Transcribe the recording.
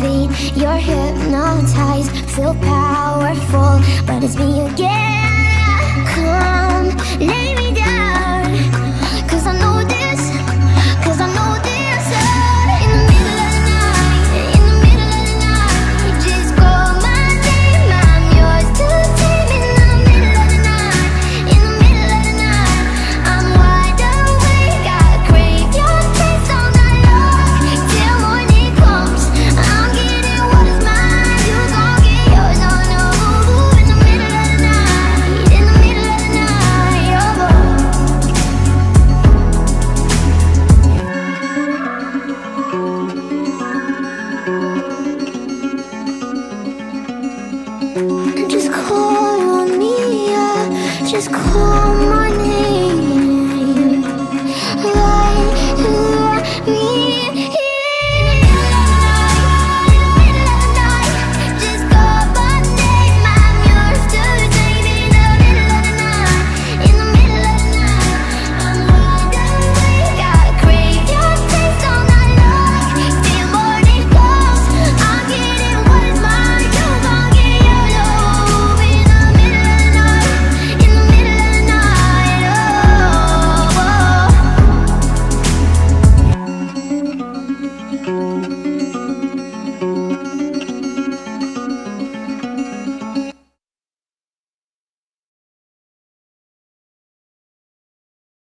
feet You're hypnotized, feel powerful But it's me again. Just call on me, yeah. Just call my name. light me.